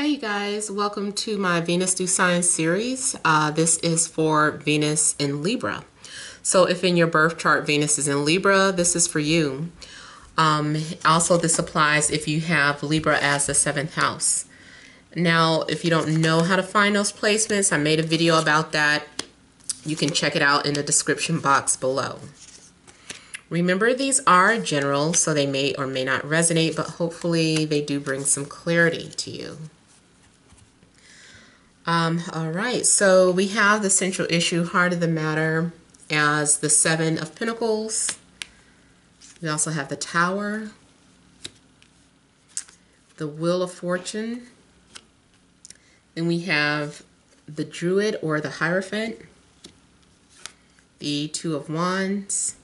Hey guys, welcome to my Venus Do Signs series. Uh, this is for Venus in Libra. So if in your birth chart Venus is in Libra, this is for you. Um, also, this applies if you have Libra as the seventh house. Now, if you don't know how to find those placements, I made a video about that. You can check it out in the description box below. Remember, these are general, so they may or may not resonate, but hopefully they do bring some clarity to you. Um, all right, so we have the central issue, heart of the matter, as the Seven of Pentacles. We also have the Tower, the Wheel of Fortune, and we have the Druid or the Hierophant, the Two of Wands,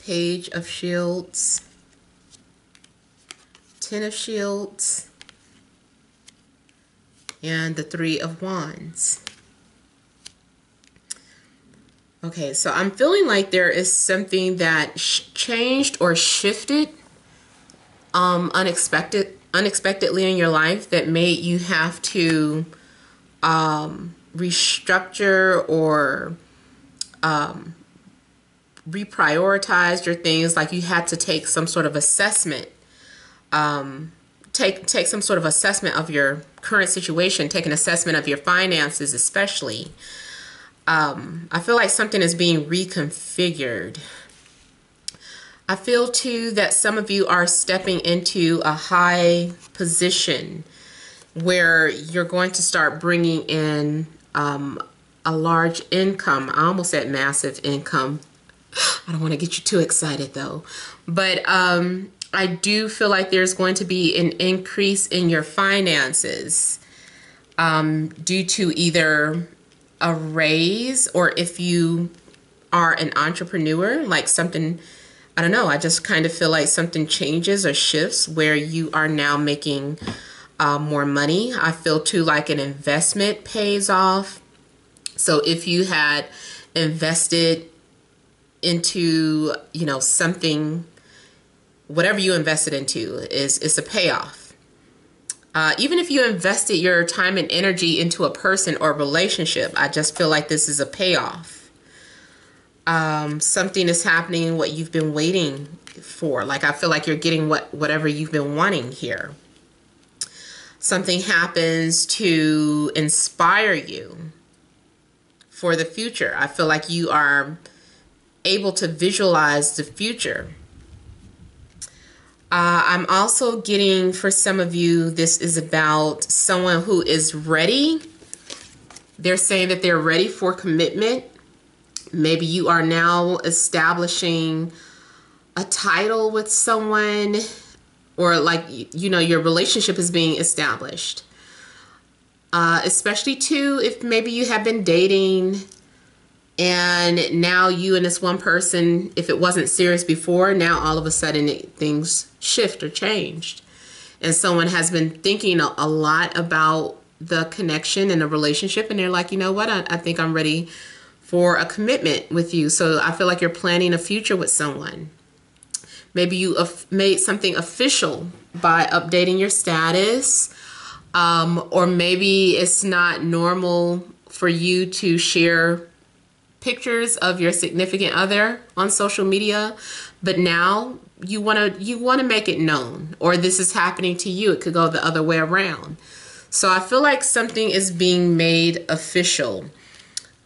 Page of Shields, Ten of Shields, and the Three of Wands. Okay, so I'm feeling like there is something that changed or shifted um, unexpected, unexpectedly in your life that made you have to um, restructure or um, reprioritize your things. Like you had to take some sort of assessment um, take take some sort of assessment of your current situation, take an assessment of your finances, especially. Um, I feel like something is being reconfigured. I feel too that some of you are stepping into a high position where you're going to start bringing in um, a large income. I almost said massive income. I don't want to get you too excited though. But um, I do feel like there's going to be an increase in your finances um, due to either a raise or if you are an entrepreneur, like something, I don't know, I just kind of feel like something changes or shifts where you are now making uh, more money. I feel too like an investment pays off. So if you had invested into, you know, something whatever you invested into is is a payoff. Uh, even if you invested your time and energy into a person or relationship, I just feel like this is a payoff. Um, something is happening, what you've been waiting for. Like I feel like you're getting what whatever you've been wanting here. Something happens to inspire you for the future. I feel like you are able to visualize the future uh, I'm also getting, for some of you, this is about someone who is ready. They're saying that they're ready for commitment. Maybe you are now establishing a title with someone or like, you know, your relationship is being established. Uh, especially too, if maybe you have been dating and now you and this one person if it wasn't serious before now all of a sudden it, things shift or changed. And someone has been thinking a, a, lot about the connection and the relationship and they're like you know what? I, I think i'm ready for a commitment with you. So i feel like you're planning a future with someone. Maybe you made something official by updating your status um, or maybe it's not normal for you to share pictures of your significant other on social media, but now you want to you want to make it known or this is happening to you. It could go the other way around. So I feel like something is being made official.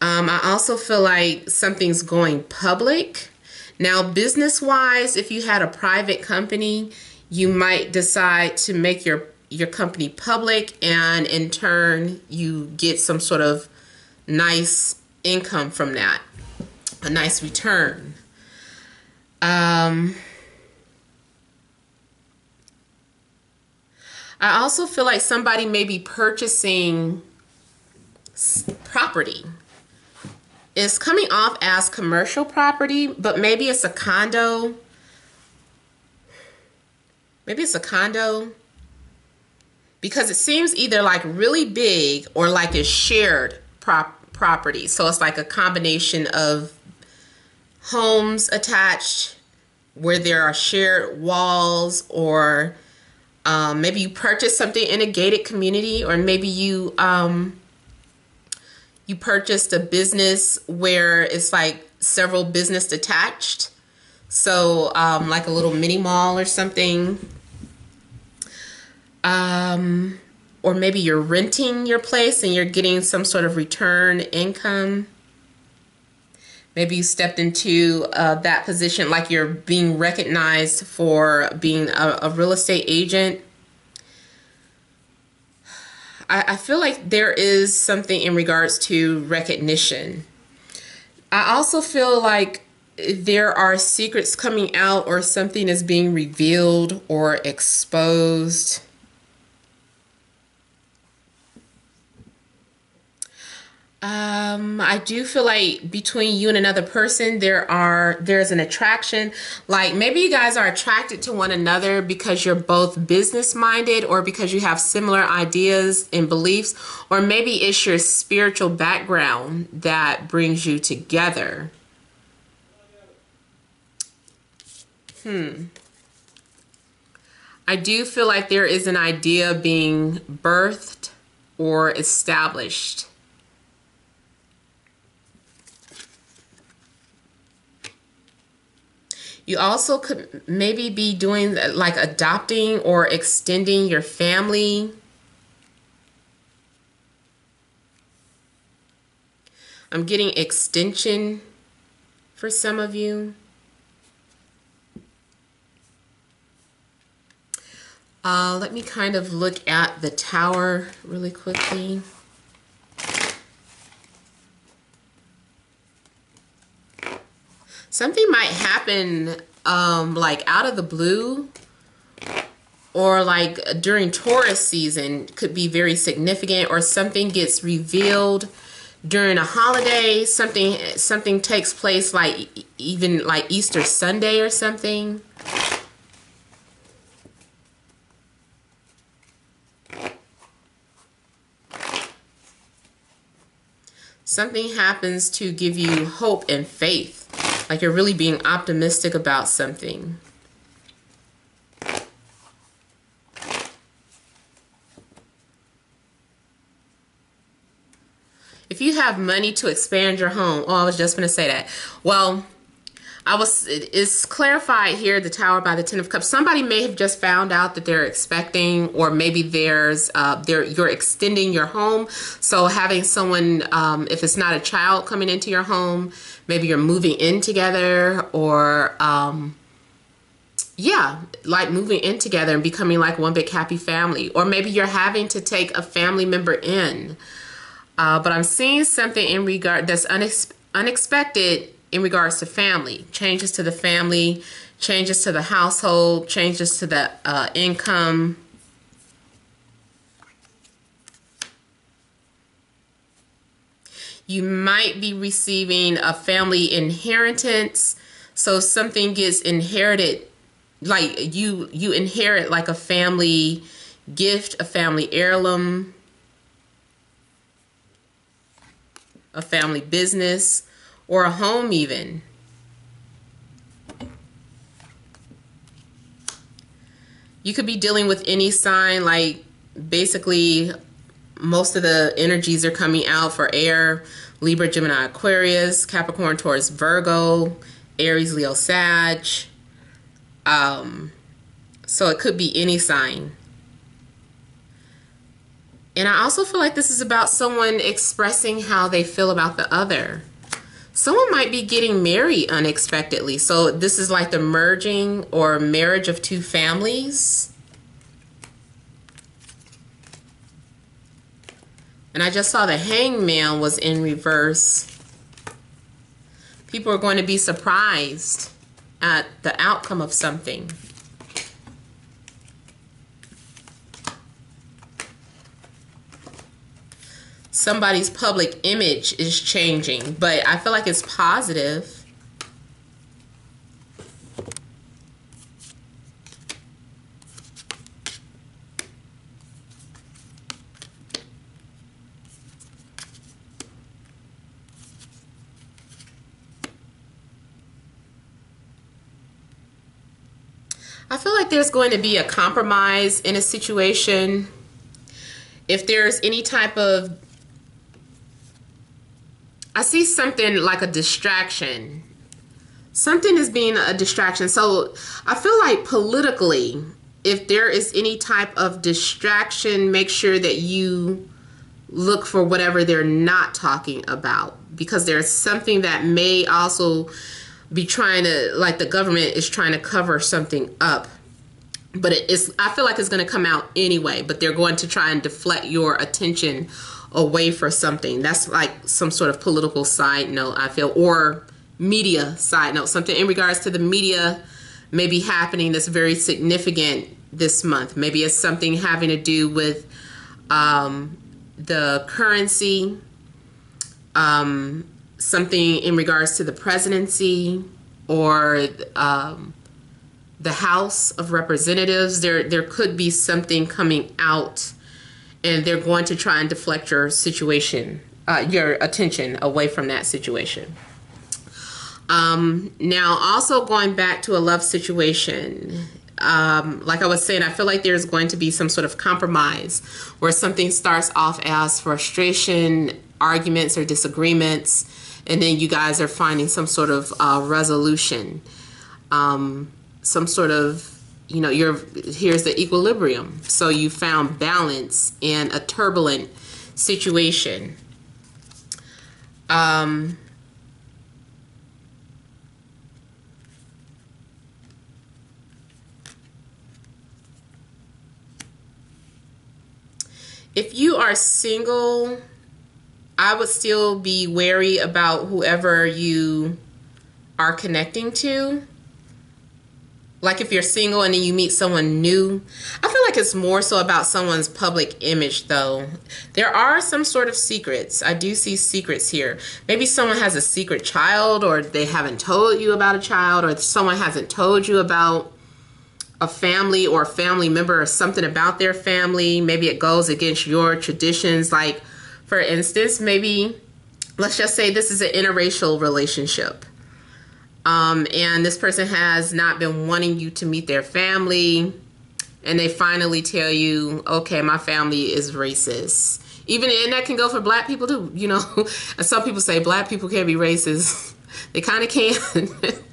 Um, I also feel like something's going public. Now, business wise, if you had a private company, you might decide to make your your company public and in turn you get some sort of nice income from that, a nice return. Um, I also feel like somebody may be purchasing property. It's coming off as commercial property, but maybe it's a condo. Maybe it's a condo because it seems either like really big or like it's shared prop property. So it's like a combination of homes attached where there are shared walls or Um, maybe you purchased something in a gated community, or maybe you um, you purchased a business where it's like several business attached. So, um, like a little mini mall or something. Um, or maybe you're renting your place and you're getting some sort of return income. Maybe you stepped into uh, that position like you're being recognized for being a, a real estate agent. I, I feel like there is something in regards to recognition. I also feel like there are secrets coming out or something is being revealed or exposed. Um, I do feel like between you and another person, there are there's an attraction. Like maybe you guys are attracted to one another because you're both business minded, or because you have similar ideas and beliefs, or maybe it's your spiritual background that brings you together. Hmm. I do feel like there is an idea being birthed or established You also could maybe be doing like adopting or extending your family. I'm getting extension for some of you. Uh, let me kind of look at the tower really quickly. Something might happen um, like out of the blue or like during Taurus season could be very significant or something gets revealed during a holiday something something takes place like even like Easter Sunday or something. Something happens to give you hope and faith like you're really being optimistic about something. If you have money to expand your home, oh, I was just going to say that. Well, I was it's clarified here the tower by the ten of cups. Somebody may have just found out that they're expecting, or maybe there's uh, there you're extending your home. So having someone, um, if it's not a child coming into your home, maybe you're moving in together, or um, yeah, like moving in together and becoming like one big happy family, or maybe you're having to take a family member in. Uh, but I'm seeing something in regard that's unex- unexpected in regards to family, changes to the family, changes to the household, changes to the uh, income. You might be receiving a family inheritance. So something gets inherited like you you inherit like a family gift, a family heirloom, a family business or a home even. You could be dealing with any sign like basically most of the energies are coming out for air, Libra, Gemini, Aquarius, Capricorn, Taurus, Virgo, Aries, Leo, Sag. Um, so it could be any sign. And I also feel like this is about someone expressing how they feel about the other someone might be getting married unexpectedly. So this is like the merging or marriage of two families. And I just saw the hangman was in reverse. People are going to be surprised at the outcome of something. Somebody's public image is changing, but I feel like it's positive. I feel like there's going to be a compromise in a situation. If there's any type of I see something like a distraction. Something is being a distraction. So I feel like politically, if there is any type of distraction, make sure that you look for whatever they're not talking about because there's something that may also be trying to like the government is trying to cover something up but it is i feel like it's going to come out anyway but they're going to try and deflect your attention away for something that's like some sort of political side note i feel or media side note something in regards to the media maybe happening that's very significant this month maybe it's something having to do with um, the currency, um, something in regards to the presidency or um, the House of Representatives. There, there could be something coming out, and they're going to try and deflect your situation, uh, your attention away from that situation. Um, now, also going back to a love situation, um, like I was saying, I feel like there's going to be some sort of compromise where something starts off as frustration, arguments, or disagreements, and then you guys are finding some sort of uh, resolution, um, some sort of you know, you're here's the equilibrium. So you found balance in a turbulent situation. Um, if you are single, I would still be wary about whoever you are connecting to. Like if you're single and then you meet someone new, I feel like it's more so about someone's public image though. There are some sort of secrets. I do see secrets here. Maybe someone has a secret child or they haven't told you about a child or someone hasn't told you about a family or a family member or something about their family. Maybe it goes against your traditions. Like, for instance, maybe let's just say this is an interracial relationship. Um, and this person has not been wanting you to meet their family, and they finally tell you, okay, my family is racist. Even and that can go for black people too, you know. some people say black people can't be racist. they kind of can.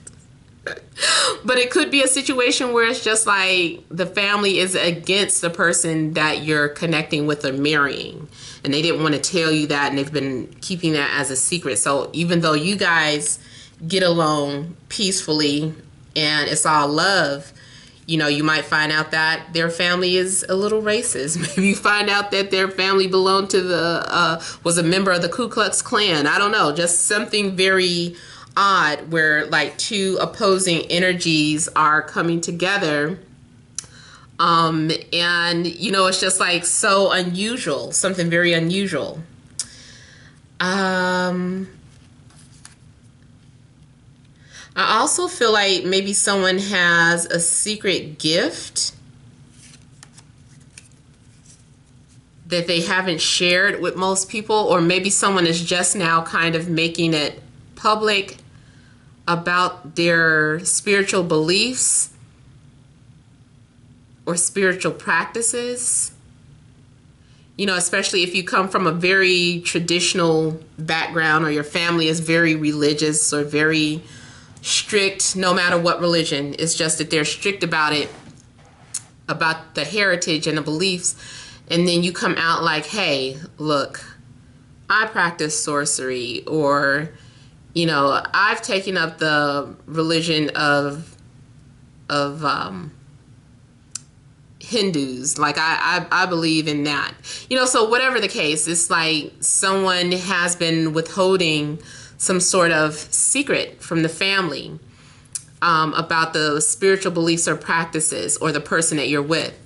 but it could be a situation where it's just like the family is against the person that you're connecting with or marrying and they didn't want to tell you that and they've been keeping that as a secret so even though you guys get along peacefully and it's all love. You know you might find out that their family is a little racist. Maybe you find out that their family belonged to the uh, was a member of the ku klux klan. I don't know. Just something very odd where like two opposing energies are coming together. Um and you know it's just like so unusual something very unusual. Um I also feel like maybe someone has a secret gift that they haven't shared with most people, or maybe someone is just now kind of making it public about their spiritual beliefs or spiritual practices. You know, especially if you come from a very traditional background or your family is very religious or very strict, no matter what religion. It's just that they're strict about it, about the heritage and the beliefs. And then you come out like, hey, look, I practice sorcery or you know, I've taken up the religion of of um, Hindus. Like I, I, I believe in that. You know, so whatever the case, it's like someone has been withholding some sort of secret from the family um, about the spiritual beliefs or practices or the person that you're with.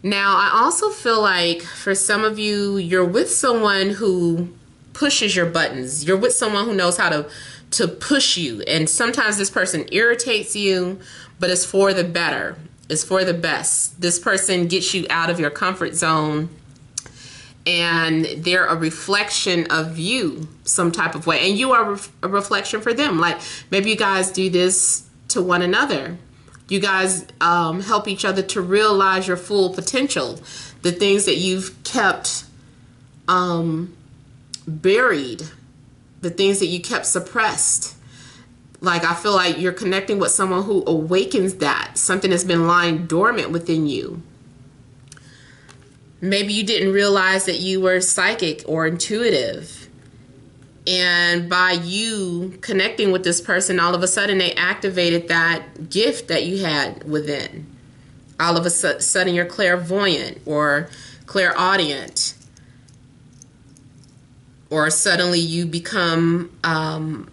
Now, I also feel like for some of you, you're with someone who pushes your buttons. You're with someone who knows how to to push you. And sometimes this person irritates you, but it's for the better. It's for the best. This person gets you out of your comfort zone and they're a reflection of you some type of way and you are a reflection for them like maybe you guys do this to one another You guys um, help each other to realize your full potential, the things that you've kept um, buried, the things that you kept suppressed. Like, I feel like you're connecting with someone who awakens that, something that's been lying dormant within you. Maybe you didn't realize that you were psychic or intuitive. And by you connecting with this person, all of a sudden they activated that gift that you had within. All of a sudden you're clairvoyant or clairaudient. Or suddenly you become um,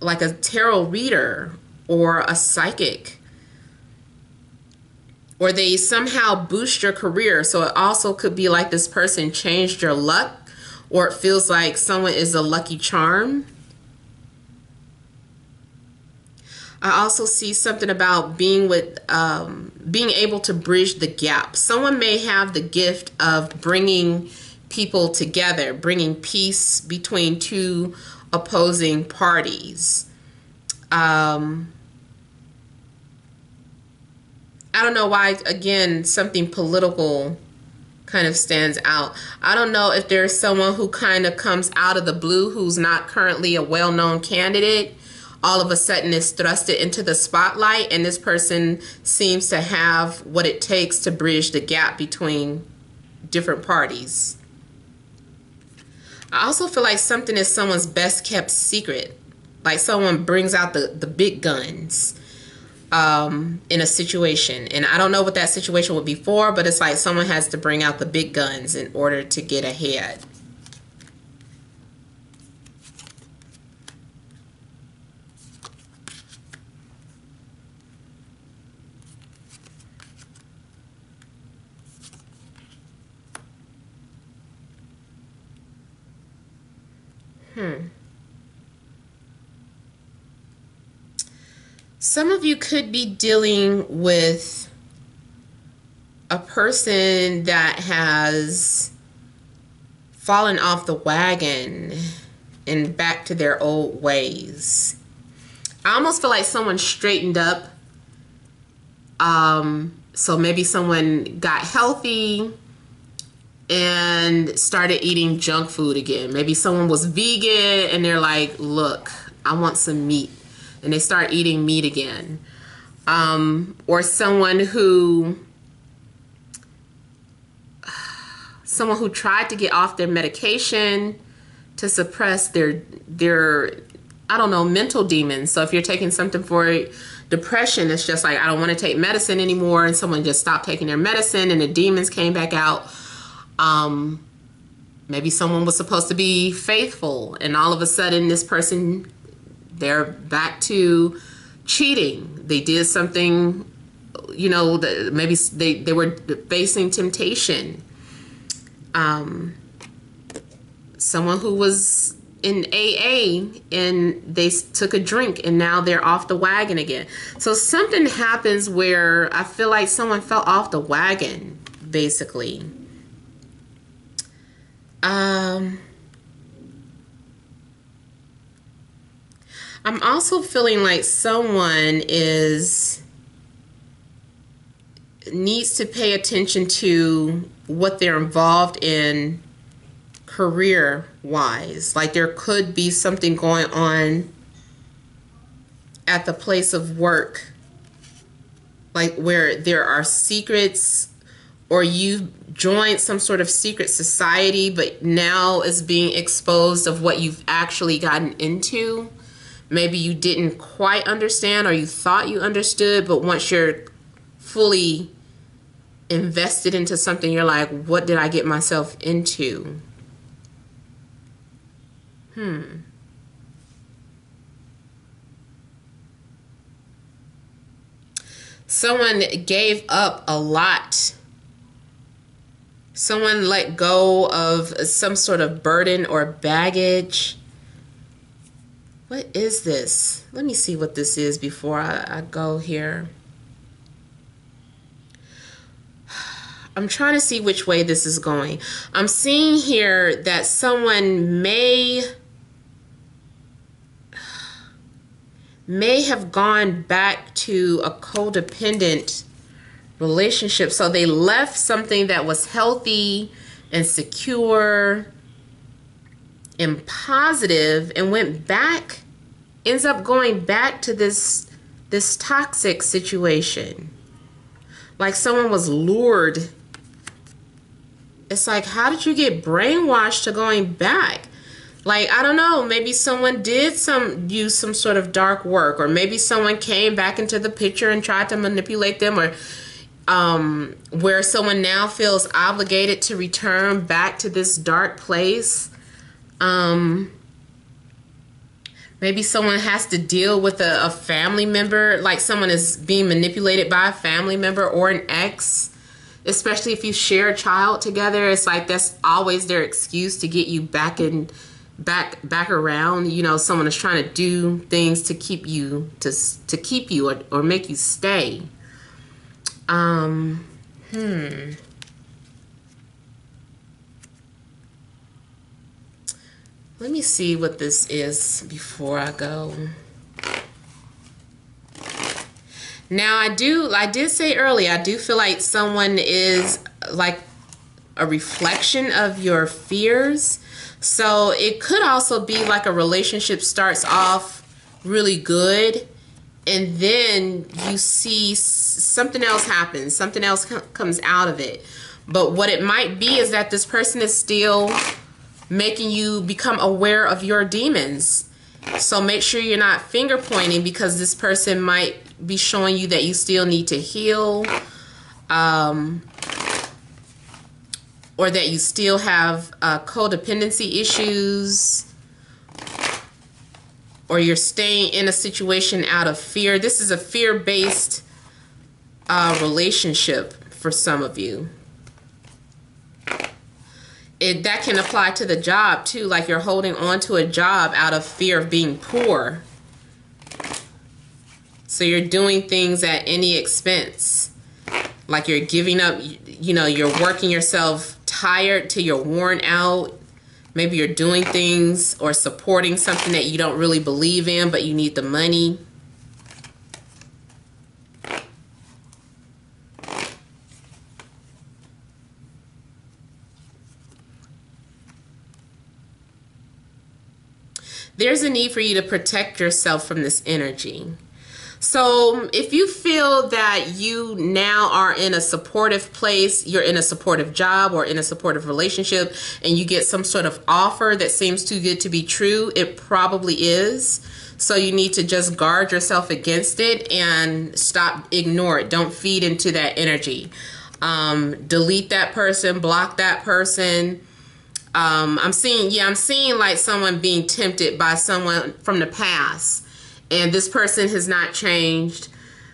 like a tarot reader or a psychic or they somehow boost your career. So it also could be like this person changed your luck, or it feels like someone is a lucky charm. I also see something about being with, um, being able to bridge the gap. Someone may have the gift of bringing people together, bringing peace between two opposing parties. Um, I don't know why, again, something political kind of stands out. I don't know if there's someone who kind of comes out of the blue who's not currently a well known candidate, all of a sudden is thrusted into the spotlight, and this person seems to have what it takes to bridge the gap between different parties. I also feel like something is someone's best kept secret. Like someone brings out the, the big guns um, in a situation. And I don't know what that situation would be for, but it's like someone has to bring out the big guns in order to get ahead. Hmm. Some of you could be dealing with a person that has fallen off the wagon and back to their old ways. I almost feel like someone straightened up. Um, so maybe someone got healthy and started eating junk food again. Maybe someone was vegan and they're like, look, I want some meat and they start eating meat again. Um, or someone who someone who tried to get off their medication to suppress their their I don't know mental demons. So if you're taking something for depression, it's just like I don't want to take medicine anymore, and someone just stopped taking their medicine, and the demons came back out. Um, maybe someone was supposed to be faithful, and all of a sudden this person they're back to cheating. They did something, you know, that maybe they, they were facing temptation. Um, someone who was in AA and they took a drink and now they're off the wagon again. So something happens where I feel like someone fell off the wagon, basically. Um, I'm also feeling like someone is needs to pay attention to what they're involved in career wise. Like there could be something going on at the place of work, like where there are secrets or you joined some sort of secret society, but now is being exposed of what you've actually gotten into maybe you didn't quite understand or you thought you understood, but once you're fully invested into something, you're like, what did I get myself into? Hmm. Someone gave up a lot. Someone let go of some sort of burden or baggage what is this? Let me see what this is before I, I go here. I'm trying to see which way this is going. I'm seeing here that someone may may have gone back to a codependent relationship. So they left something that was healthy and secure and positive and went back ends up going back to this this toxic situation. Like someone was lured. It's like how did you get brainwashed to going back? Like I don't know, maybe someone did some use some sort of dark work or maybe someone came back into the picture and tried to manipulate them or um, where someone now feels obligated to return back to this dark place. Um, maybe someone has to deal with a, a, family member, like someone is being manipulated by a family member or an ex. Especially if you share a child together, it's like that's always their excuse to get you back in, back back around. You know, someone is trying to do things to keep you to to keep you or, or make you stay. Um, hmm. Let me see what this is before I go. Now I do, I did say earlier, I do feel like someone is like a reflection of your fears. So it could also be like a relationship starts off really good and then you see something else happens, something else comes out of it. But what it might be is that this person is still making you become aware of your demons. So make sure you're not finger pointing because this person might be showing you that you still need to heal. Um, or that you still have uh, codependency issues or you're staying in a situation out of fear. This is a fear-based uh, relationship for some of you. It, that can apply to the job too, like you're holding on to a job out of fear of being poor. So you're doing things at any expense. Like you're giving up, you know, you're working yourself tired till you're worn out Maybe you're doing things or supporting something that you don't really believe in, but you need the money. There's a need for you to protect yourself from this energy. So if you feel that you now are in a supportive place, you're in a supportive job or in a supportive relationship, and you get some sort of offer that seems too good to be true, it probably is. So you need to just guard yourself against it and stop, ignore it. Don't feed into that energy. Um, delete that person, block that person. Um, I'm seeing, yeah, I'm seeing like someone being tempted by someone from the past and this person has not changed.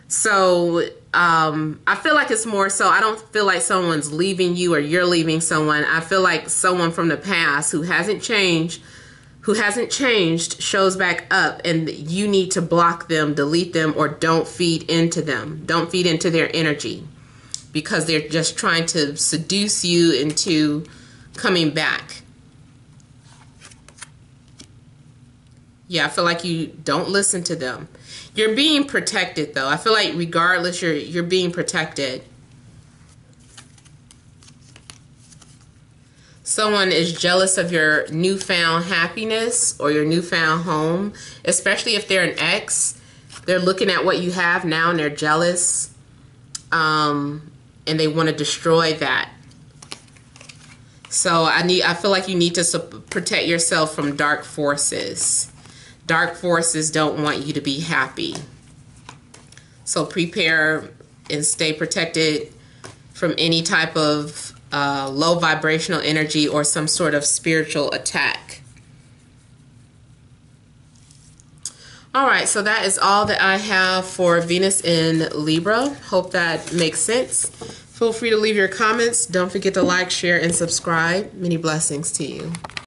So um, I feel like it's more so. I don't feel like someone's leaving you or you're leaving someone. I feel like someone from the past who hasn't changed, who hasn't changed, shows back up, and you need to block them, delete them, or don't feed into them. Don't feed into their energy because they're just trying to seduce you into coming back. Yeah, I feel like you don't listen to them. You're being protected though. I feel like regardless you're you're being protected. Someone is jealous of your newfound happiness or your newfound home, especially if they're an ex. They're looking at what you have now and they're jealous. Um, and they want to destroy that. So I need I feel like you need to protect yourself from dark forces. Dark forces don't want you to be happy. So prepare and stay protected from any type of uh, low vibrational energy or some sort of spiritual attack. All right, so that is all that I have for Venus in Libra. Hope that makes sense. Feel free to leave your comments. Don't forget to like, share, and subscribe. Many blessings to you.